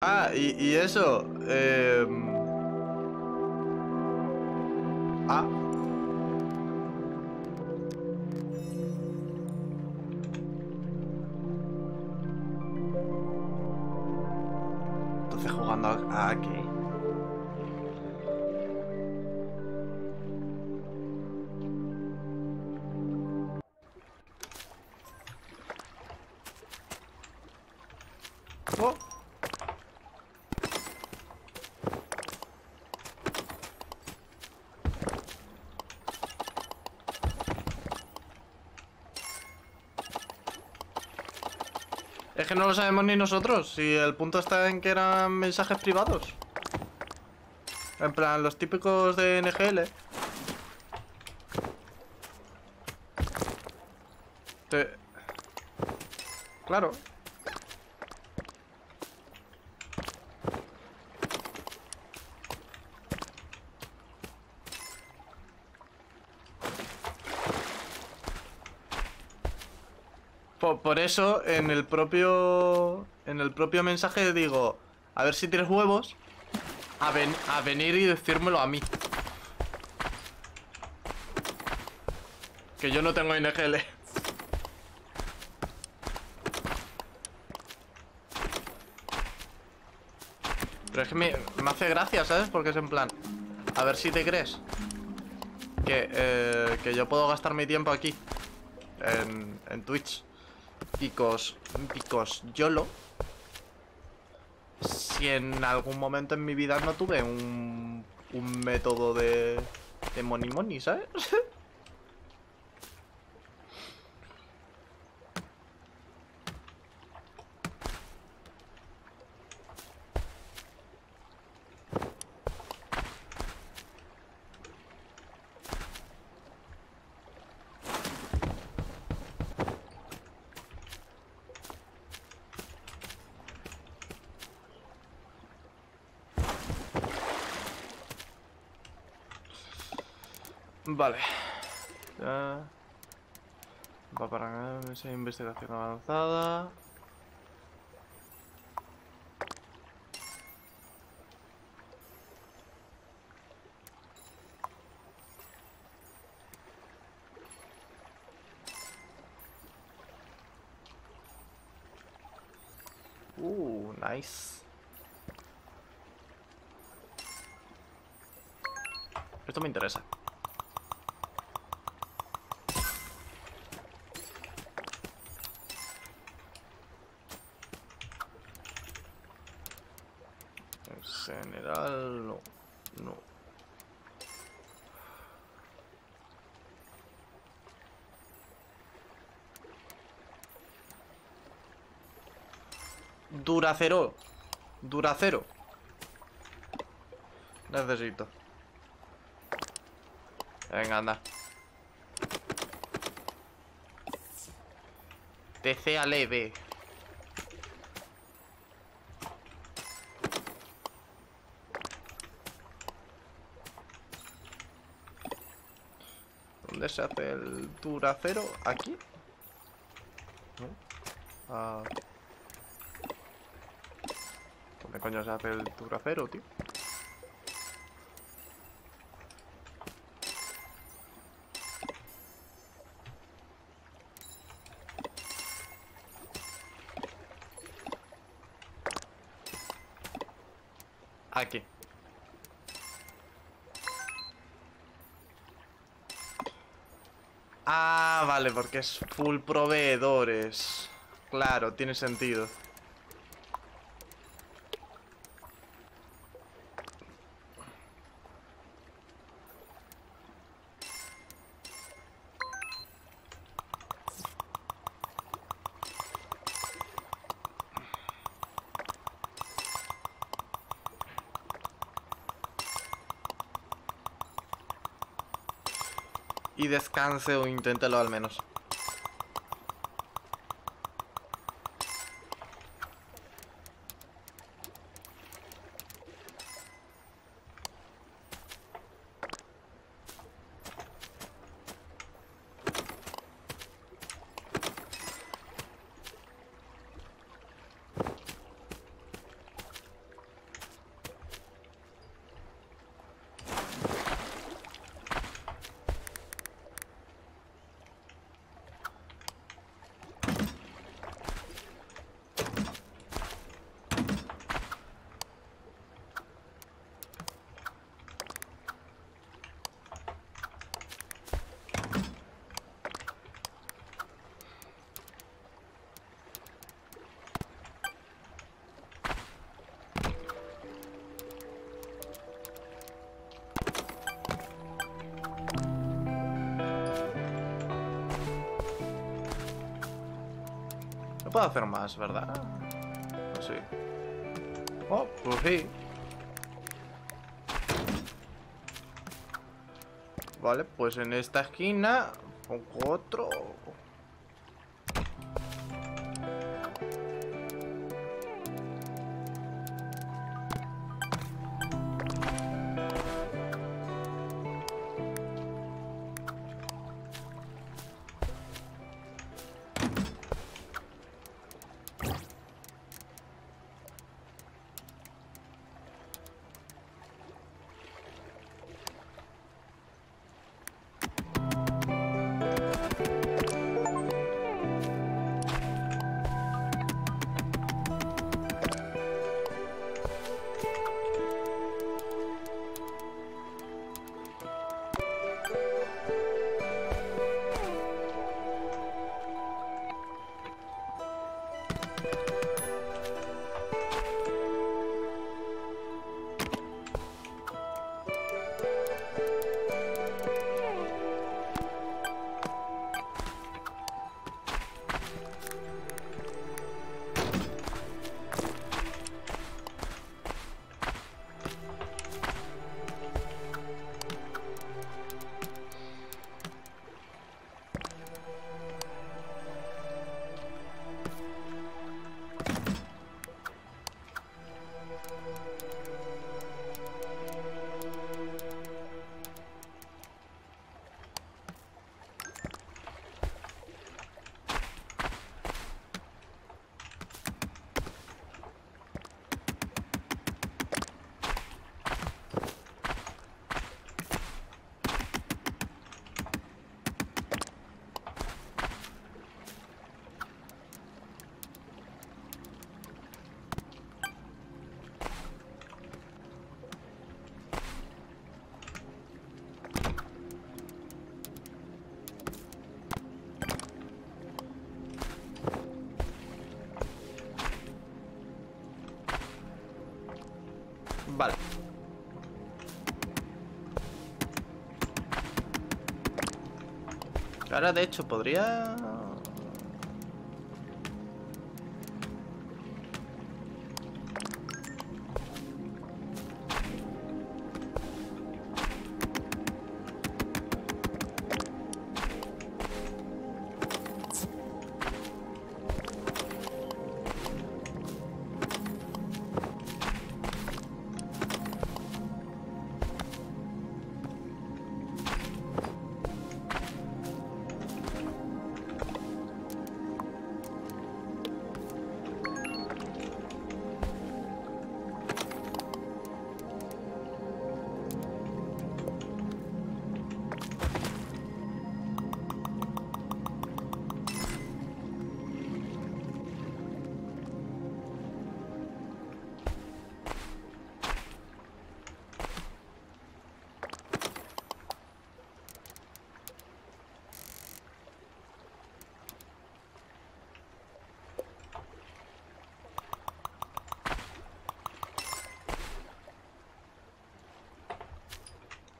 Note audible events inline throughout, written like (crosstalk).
Ah, y, y eso. Eh... Ah. Entonces jugando a, Es que no lo sabemos ni nosotros. Si el punto está en que eran mensajes privados. En plan, los típicos de NGL. Te- Claro. Por, eso, en el propio. En el propio mensaje digo. A ver si tienes huevos. A, ven- a venir y decírmelo a mí. Que yo no tengo NGL. Pero es que me, me hace gracia, ¿sabes? Porque es en plan. A ver si te crees. Que, eh, que yo puedo gastar mi tiempo aquí. En Twitch. Picos. Picos YOLO. Si en algún momento en mi vida no tuve un, un método de, de money money, ¿sabes? (laughs) Vale. Va para esa investigación avanzada. Uh, nice. Esto me interesa. En general, no. No. Duracero. Duracero. Necesito. Venga, anda. TC leve. ¿Dónde se hace el duracero? ¿Aquí? Ah. ¿Dónde coño se hace el duracero, tío? Aquí. Ah, vale, porque es full proveedores. Claro, tiene sentido. Y descanse o inténtelo al menos. Puedo hacer más, ¿verdad? Sí. Oh, pues sí. Vale, pues en esta esquina pongo otro. Ahora, de hecho, podría...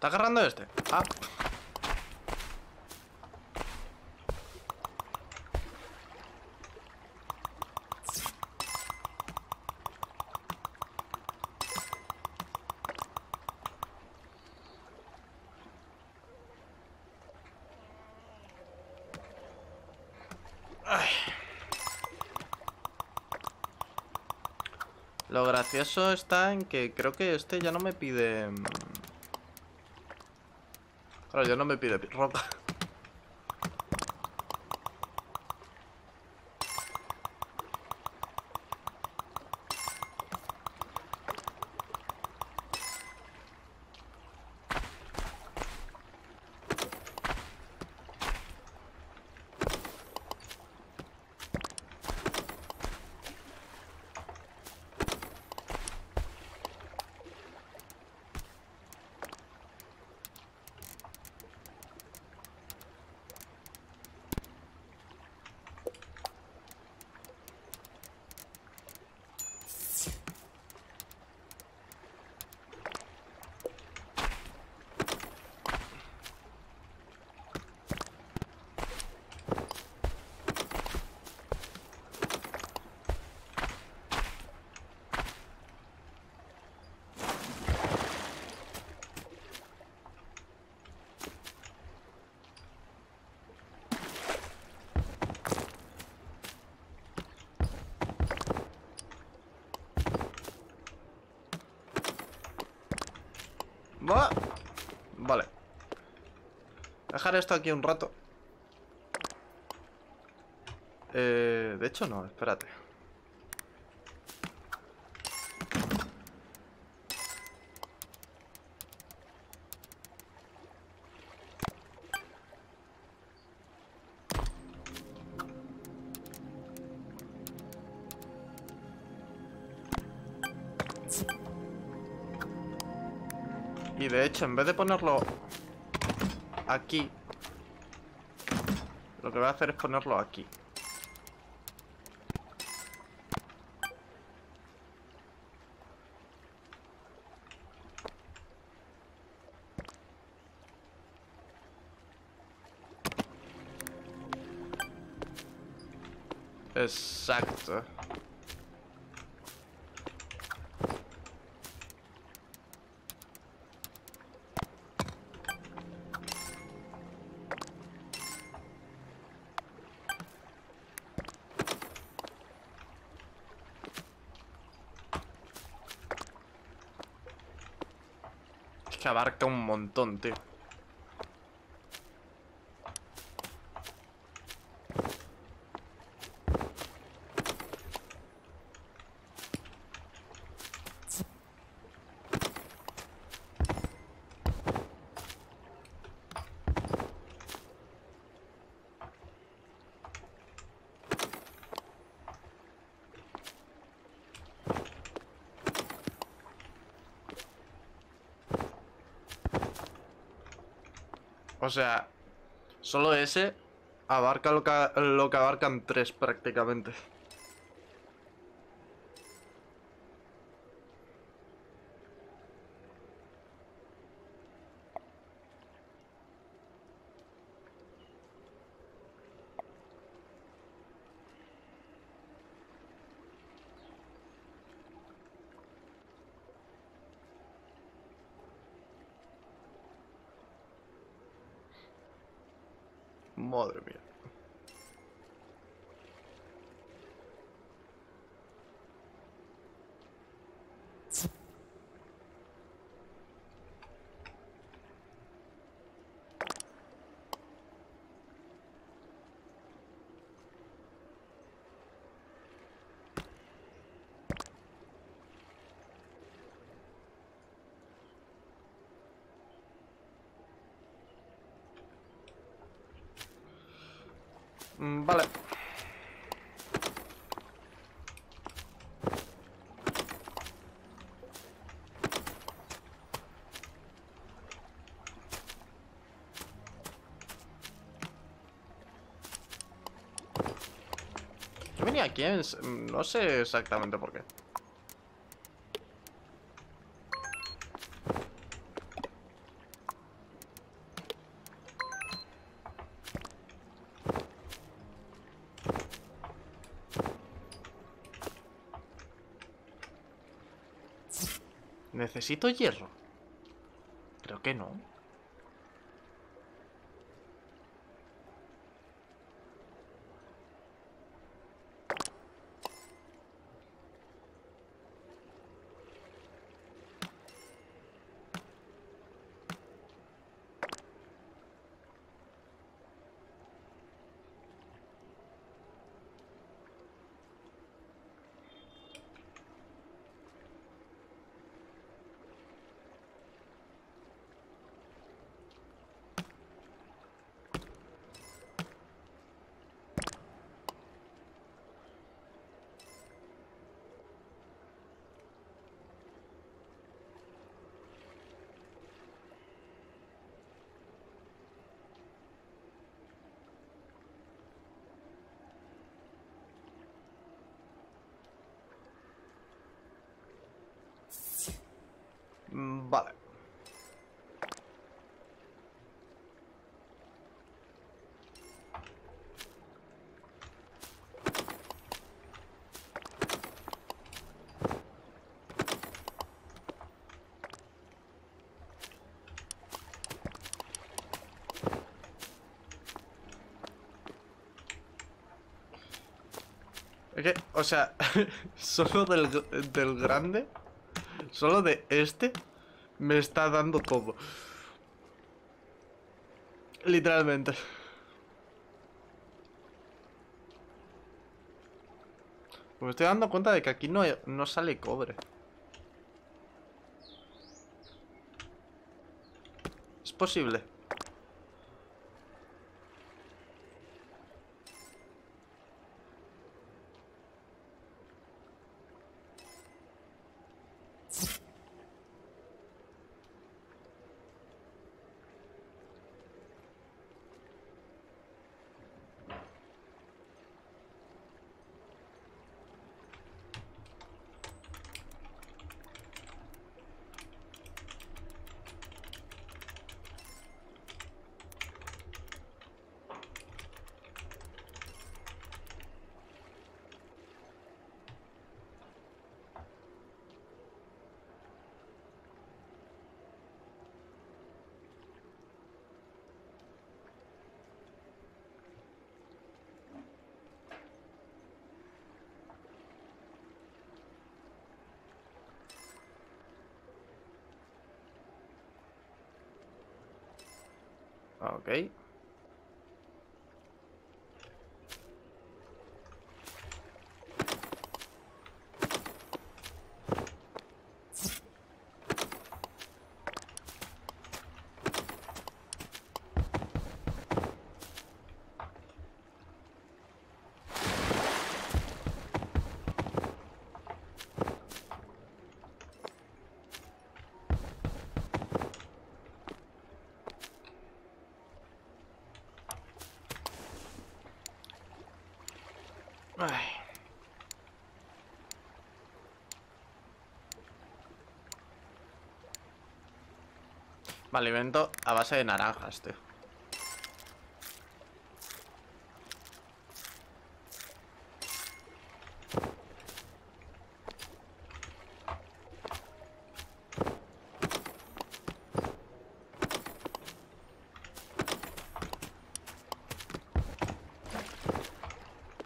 ¿Está agarrando este? Ah. Lo gracioso está en que creo que este ya no me pide... Claro, ya no me pide pi- roca. Dejar esto aquí un rato. Eh, de hecho, no, espérate. Y de hecho, en vez de ponerlo aquí, lo que voy a hacer es ponerlo aquí. Exacto. Abarca un montón, tío. O sea, solo ese abarca lo que, lo que abarcan tres prácticamente. Madre mía. Vale. Yo venía aquí, s- no sé exactamente por qué. ¿Necesito hierro? Creo que no. Mm, Vale. Es que, o sea, (laughs) solo del, del grande, solo de este, Me está dando todo. Literalmente. Me estoy dando cuenta de que aquí no, no sale cobre. Es posible. Ok. Me alimento a base de naranjas, tío.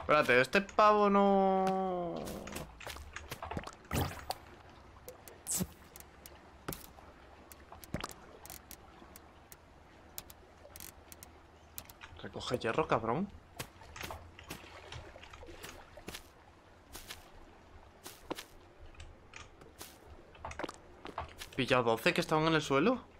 Espérate, este pavo no... Recoge hierro, cabrón. ¿Pillado 12 que estaban en el suelo?